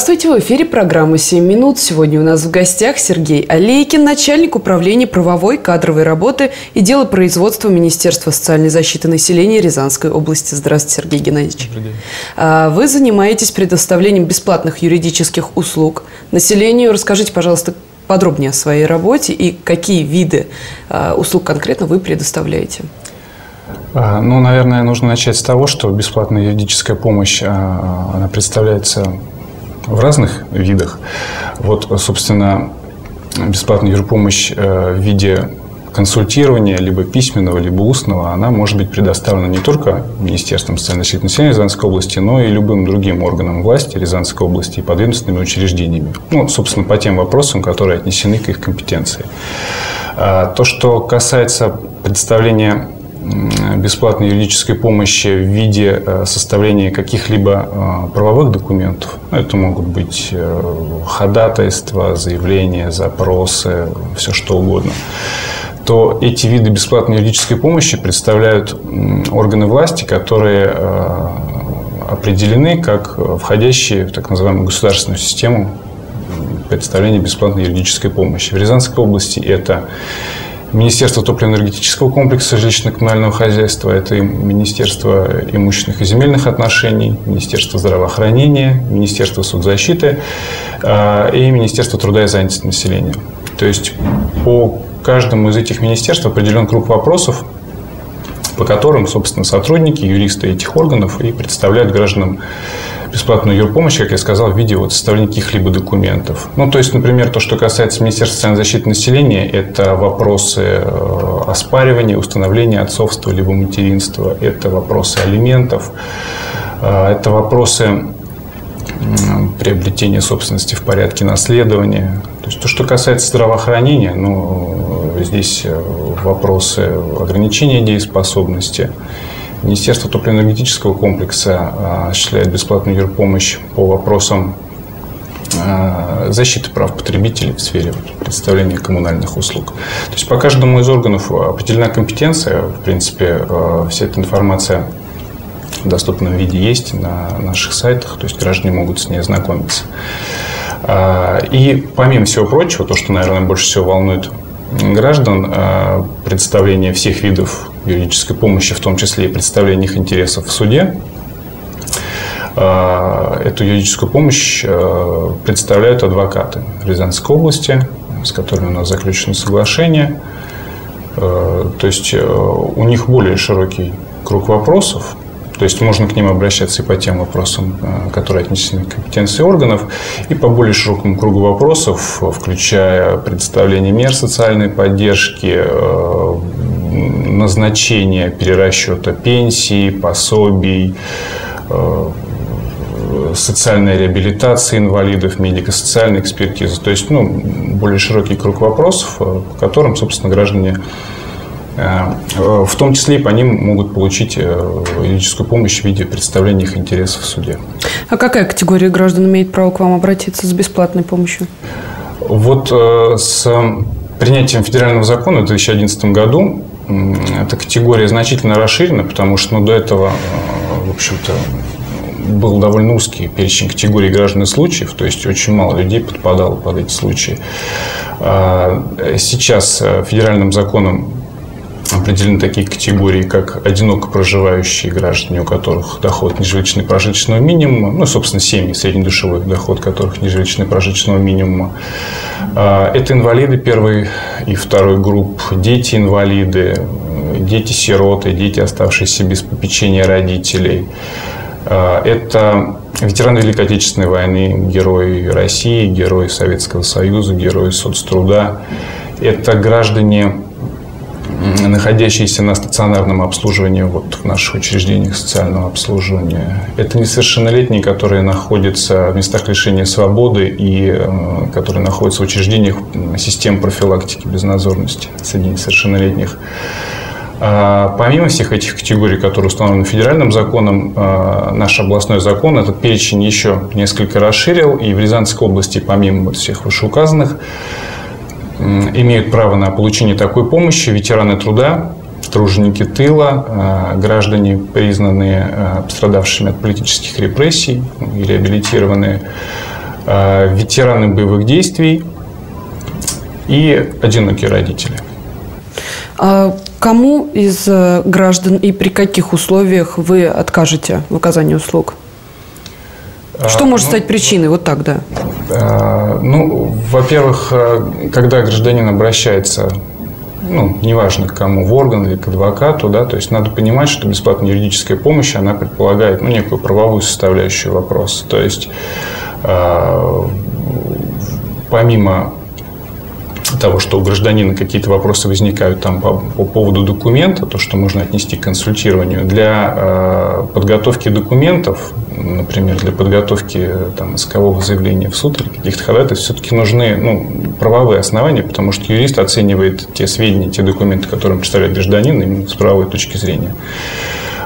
Здравствуйте, в эфире программы «7 минут». Сегодня у нас в гостях Сергей Алейкин, начальник управления правовой кадровой работы и дела производства Министерства социальной защиты населения Рязанской области. Здравствуйте, Сергей Геннадьевич. А, вы занимаетесь предоставлением бесплатных юридических услуг населению. Расскажите, пожалуйста, подробнее о своей работе и какие виды а, услуг конкретно вы предоставляете. А, ну, наверное, нужно начать с того, что бесплатная юридическая помощь, она представляется в разных видах. Вот, собственно, бесплатная юрпомощь э, в виде консультирования, либо письменного, либо устного, она может быть предоставлена не только Министерством социальной защиты населения Рязанской области, но и любым другим органам власти Рязанской области и подведомственными учреждениями. Ну, собственно, по тем вопросам, которые отнесены к их компетенции. А, то, что касается представления бесплатной юридической помощи в виде э, составления каких-либо э, правовых документов. Это могут быть э, ходатайства, заявления, запросы, все что угодно то эти виды бесплатной юридической помощи представляют органы власти, которые определены как входящие в так называемую государственную систему предоставления бесплатной юридической помощи. В Рязанской области это Министерство топливно-энергетического комплекса жилищно-коммунального хозяйства, это Министерство имущественных и земельных отношений, Министерство здравоохранения, Министерство соцзащиты э, и Министерство труда и занятости населения. То есть по каждому из этих министерств определен круг вопросов, по которым, собственно, сотрудники, юристы этих органов и представляют гражданам бесплатную юрпомощь, как я сказал, в виде вот составления каких-либо документов. Ну, то есть, например, то, что касается Министерства социальной защиты населения, это вопросы э, оспаривания, установления отцовства либо материнства, это вопросы алиментов, э, это вопросы приобретения собственности в порядке наследования. То есть то, что касается здравоохранения, ну, здесь э, вопросы ограничения дееспособности, Министерство топливно-энергетического комплекса а, осуществляет бесплатную юрпомощь по вопросам а, защиты прав потребителей в сфере предоставления коммунальных услуг. То есть по каждому из органов определена компетенция. В принципе, а, вся эта информация в доступном виде есть на наших сайтах, то есть граждане могут с ней ознакомиться. И помимо всего прочего, то, что, наверное, больше всего волнует граждан, представление всех видов юридической помощи, в том числе и представления их интересов в суде. А, эту юридическую помощь а, представляют адвокаты Рязанской области, с которыми у нас заключено соглашение. А, то есть у них более широкий круг вопросов, то есть можно к ним обращаться и по тем вопросам, которые отнесены к компетенции органов, и по более широкому кругу вопросов, включая представление мер социальной поддержки, назначения перерасчета пенсий, пособий, э, социальной реабилитации инвалидов, медико-социальной экспертизы. То есть, ну, более широкий круг вопросов, э, по которым, собственно, граждане э, в том числе и по ним могут получить юридическую помощь в виде представления их интересов в суде. А какая категория граждан имеет право к вам обратиться с бесплатной помощью? Вот с принятием федерального закона в 2011 году эта категория значительно расширена, потому что ну, до этого, э, в общем-то, был довольно узкий перечень категорий граждан и случаев, то есть очень мало людей подпадало под эти случаи. А, сейчас э, федеральным законом определены такие категории, как одиноко проживающие граждане, у которых доход ниже личного прожиточного минимума, ну, собственно, семьи, среднедушевой доход которых ниже личного прожиточного минимума. А, это инвалиды первой и второй групп, дети-инвалиды, дети-сироты, дети, оставшиеся без попечения родителей. А, это ветераны Великой Отечественной войны, герои России, герои Советского Союза, герои соцтруда. Это граждане находящиеся на стационарном обслуживании вот, в наших учреждениях социального обслуживания. Это несовершеннолетние, которые находятся в местах лишения свободы и э, которые находятся в учреждениях систем профилактики безнадзорности среди несовершеннолетних. А помимо всех этих категорий, которые установлены федеральным законом, э, наш областной закон этот перечень еще несколько расширил. И в Рязанской области, помимо всех вышеуказанных, имеют право на получение такой помощи ветераны труда, труженики тыла, э, граждане, признанные э, пострадавшими от политических репрессий и реабилитированные, ветераны боевых действий и одинокие родители. А кому из э, граждан и при каких условиях вы откажете в оказании услуг? Что может ну, стать причиной? Вот так, да. Ну, во-первых, когда гражданин обращается ну, неважно к кому, в орган или к адвокату, да, то есть надо понимать, что бесплатная юридическая помощь, она предполагает, ну, некую правовую составляющую вопроса. То есть, э, помимо того, что у гражданина какие-то вопросы возникают там по, по поводу документа, то, что можно отнести к консультированию, для э, подготовки документов, например, для подготовки там, искового заявления в суд или каких-то ходатайств, все-таки нужны ну, правовые основания, потому что юрист оценивает те сведения, те документы, которые представляет гражданин, именно с правовой точки зрения.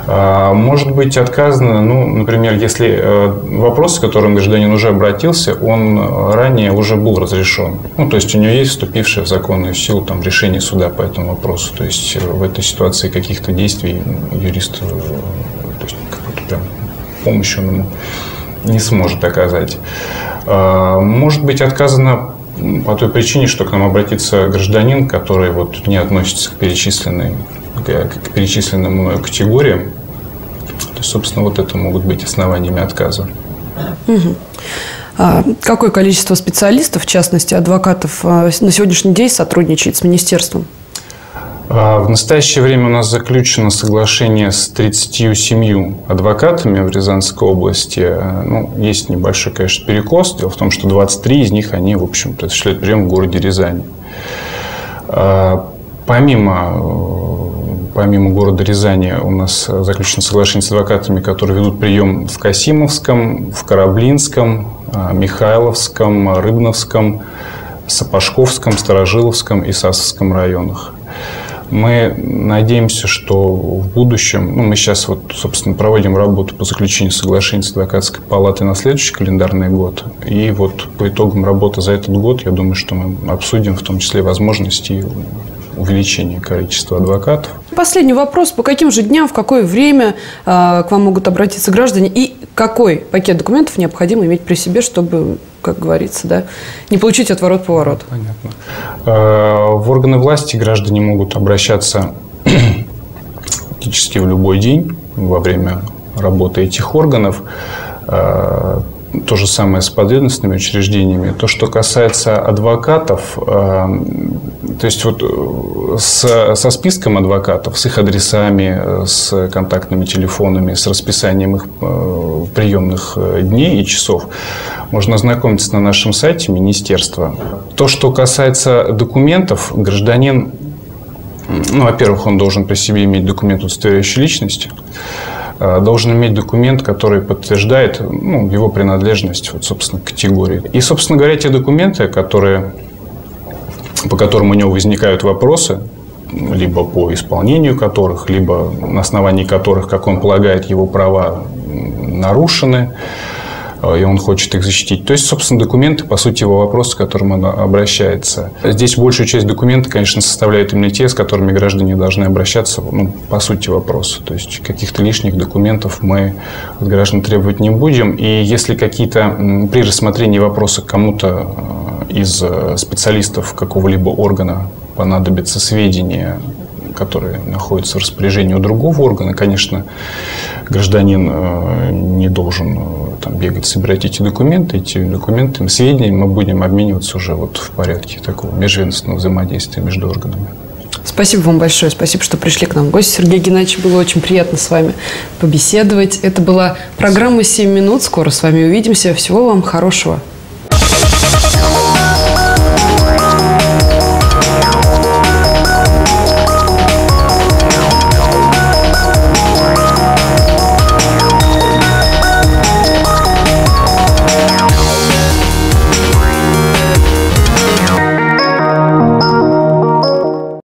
А, может быть отказано, ну, например, если э, вопрос, с которым гражданин уже обратился, он ранее уже был разрешен. Ну, то есть у него есть вступившее в законную силу там, решение суда по этому вопросу. То есть э, в этой ситуации каких-то действий юрист э, то есть, какую-то прям помощь он ему не сможет оказать. А, может быть отказано по той причине, что к нам обратится гражданин, который вот не относится к перечисленной к перечисленным мною категориям. То собственно, вот это могут быть основаниями отказа. Угу. А какое количество специалистов, в частности адвокатов, а, на сегодняшний день сотрудничает с министерством? А, в настоящее время у нас заключено соглашение с 37 адвокатами в Рязанской области. Ну, есть небольшой, конечно, перекос. Дело в том, что 23 из них, они, в общем-то, осуществляют прием в городе Рязани. Помимо помимо города Рязани у нас заключено соглашение с адвокатами, которые ведут прием в Касимовском, в Кораблинском, а, Михайловском, Рыбновском, Сапожковском, Старожиловском и Сасовском районах. Мы надеемся, что в будущем, ну, мы сейчас вот, собственно, проводим работу по заключению соглашения с адвокатской палатой на следующий календарный год. И вот по итогам работы за этот год, я думаю, что мы обсудим в том числе возможности увеличение количества адвокатов. Последний вопрос. По каким же дням, в какое время э, к вам могут обратиться граждане? И какой пакет документов необходимо иметь при себе, чтобы, как говорится, да, не получить отворот-поворот? Понятно. Э, в органы власти граждане могут обращаться практически в любой день во время работы этих органов. Э, то же самое с подведомственными учреждениями. То, что касается адвокатов, то есть вот э, с, со списком адвокатов, с их адресами, э, с контактными телефонами, с расписанием их приемных дней и часов, можно ознакомиться на нашем сайте Министерства. То, что касается документов, гражданин, ну, во-первых, он должен при себе иметь документ, удостоверяющий личность. Э, должен иметь документ, который подтверждает ну, его принадлежность, вот, собственно, к категории. И, собственно говоря, те документы, которые, по которым у него возникают вопросы, либо по исполнению которых, либо на основании которых, как он полагает, его права нарушены, Э, и он хочет их защитить. То есть, собственно, документы, по сути, его вопрос, к которым он обращается. Здесь большую часть документов, конечно, составляют именно те, с которыми граждане должны обращаться, ну, по сути, вопроса. То есть, каких-то лишних документов мы от граждан требовать не будем. И если какие-то при рассмотрении вопроса кому-то э, из э, специалистов какого-либо органа понадобятся сведения которые находятся в распоряжении у другого органа, конечно, гражданин э, не должен э, там, бегать, собирать эти документы. Эти документы, сведения мы будем обмениваться уже вот в порядке такого межведомственного взаимодействия между органами. Спасибо вам большое. Спасибо, что пришли к нам в гости. Сергей Геннадьевич, было очень приятно с вами побеседовать. Это была программа «7 минут». Скоро с вами увидимся. Всего вам хорошего.